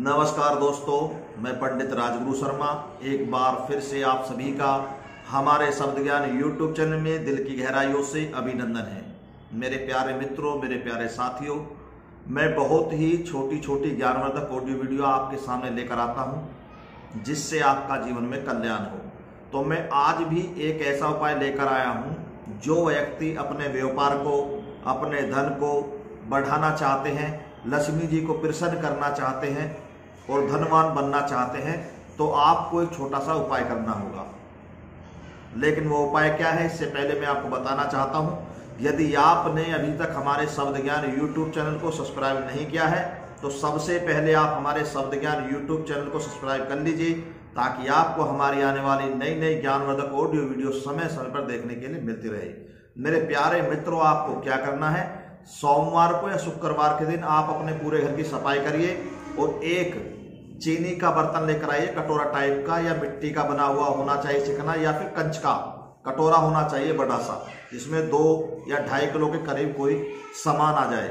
नमस्कार दोस्तों, मैं पंडित राजगुरु शर्मा, एक बार फिर से आप सभी का हमारे शब्द ज्ञान यूट्यूब चैनल में दिल की गहराइयों से अभिनंदन है। मेरे प्यारे मित्रों, मेरे प्यारे साथियों, मैं बहुत ही छोटी छोटी ज्ञानवर्धक ऑडियो वीडियो आपके सामने लेकर आता हूँ, जिससे आपका जीवन में कल्याण हो। तो मैं आज भी एक ऐसा उपाय लेकर आया हूँ, जो व्यक्ति अपने व्यापार को, अपने धन को बढ़ाना चाहते हैं, लक्ष्मी जी को प्रसन्न करना चाहते हैं और धनवान बनना चाहते हैं तो आपको एक छोटा सा उपाय करना होगा। लेकिन वो उपाय क्या है, इससे पहले मैं आपको बताना चाहता हूँ, यदि आपने अभी तक हमारे शब्द ज्ञान यूट्यूब चैनल को सब्सक्राइब नहीं किया है तो सबसे पहले आप हमारे शब्द ज्ञान यूट्यूब चैनल को सब्सक्राइब कर लीजिए, ताकि आपको हमारी आने वाली नई नई ज्ञानवर्धक ऑडियो वीडियो समय समय पर देखने के लिए मिलती रहे। मेरे प्यारे मित्रों, आपको क्या करना है, सोमवार को या शुक्रवार के दिन आप अपने पूरे घर की सफ़ाई करिए और एक चीनी का बर्तन लेकर आइए, कटोरा टाइप का या मिट्टी का बना हुआ होना चाहिए चिकना या फिर कंच का। कटोरा होना चाहिए बड़ा सा, जिसमें दो या ढाई किलो के करीब कोई सामान आ जाए।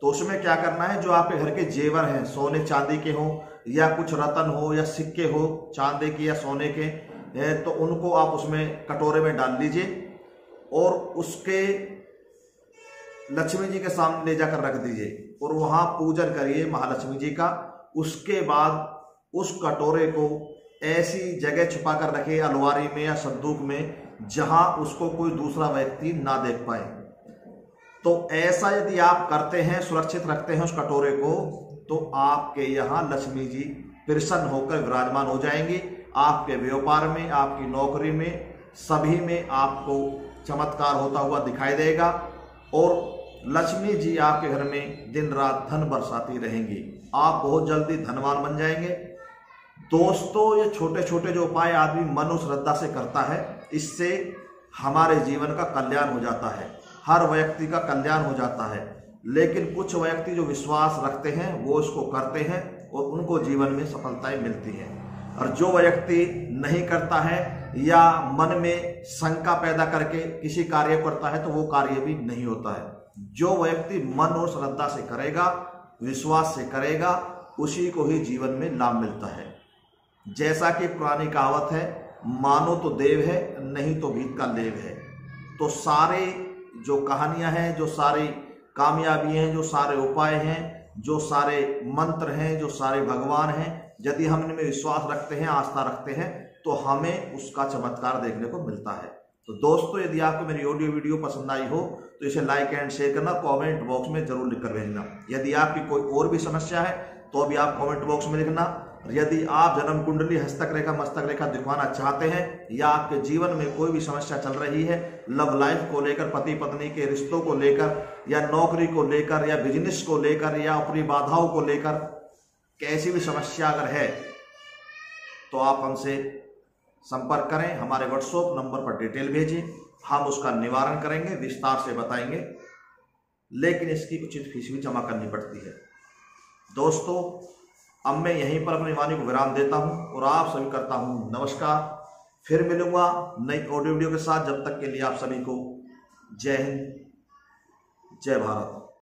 तो उसमें क्या करना है, जो आपके घर के जेवर हैं, सोने चांदी के हों या कुछ रतन हो या सिक्के हो, चांदी के या सोने के तो उनको आप उसमें कटोरे में डाल लीजिए और उसके लक्ष्मी जी के सामने ले जाकर रख दीजिए और वहाँ पूजन करिए महालक्ष्मी जी का। उसके बाद उस कटोरे को ऐसी जगह छुपा कर रखे अलवारी में या संदूक में, जहाँ उसको कोई दूसरा व्यक्ति ना देख पाए। तो ऐसा यदि आप करते हैं, सुरक्षित रखते हैं उस कटोरे को तो आपके यहाँ लक्ष्मी जी प्रसन्न होकर विराजमान हो जाएँगी। आपके व्यापार में, आपकी नौकरी में, सभी में आपको चमत्कार होता हुआ दिखाई देगा। और लक्ष्मी जी आपके घर में दिन रात धन बरसाती रहेंगी। आप बहुत जल्दी धनवान बन जाएँगे। दोस्तों, ये छोटे छोटे जो उपाय आदमी मन श्रद्धा से करता है, इससे हमारे जीवन का कल्याण हो जाता है। हर व्यक्ति का कल्याण हो जाता है। लेकिन कुछ व्यक्ति जो विश्वास रखते हैं, वो इसको करते हैं और उनको जीवन में सफलताएँ मिलती हैं। और जो व्यक्ति नहीं करता है या मन में शंका पैदा करके किसी कार्य करता है तो वो कार्य भी नहीं होता है। जो व्यक्ति मन और श्रद्धा से करेगा, विश्वास से करेगा, उसी को ही जीवन में लाभ मिलता है। जैसा कि पुरानी कहावत है, मानो तो देव है, नहीं तो भीत का लेव है। तो सारे जो कहानियाँ हैं, जो सारी कामयाबी हैं, जो सारे उपाय हैं, जो सारे मंत्र हैं, जो सारे भगवान हैं, यदि हम इनमें विश्वास रखते हैं, आस्था रखते हैं तो हमें उसका चमत्कार देखने को मिलता है। तो दोस्तों, यदि आपको मेरी ऑडियो वीडियो पसंद आई हो तो इसे लाइक एंड शेयर करना कमेंट बॉक्स में ज़रूर लिखकर भेजना। यदि आपकी कोई और भी समस्या है तो भी आप कमेंट बॉक्स में लिखना। यदि आप जन्म कुंडली, हस्तक रेखा, मस्तक रेखा दिखवाना चाहते हैं, या आपके जीवन में कोई भी समस्या चल रही है लव लाइफ को लेकर, पति पत्नी के रिश्तों को लेकर, या नौकरी को लेकर, या बिज़नेस को लेकर, या अपनी बाधाओं को लेकर, कैसी भी समस्या अगर है तो आप हमसे संपर्क करें, हमारे व्हाट्सएप नंबर पर डिटेल भेजें, हम उसका निवारण करेंगे, विस्तार से बताएँगे, लेकिन इसकी उचित फ़ीस भी जमा करनी पड़ती है। दोस्तों, अब मैं यहीं पर अपनी वाणी को विराम देता हूँ और आप सभी करता हूँ नमस्कार। फिर मिलूँगा नई ऑडियो वीडियो के साथ, जब तक के लिए आप सभी को जय हिंद, जय भारत।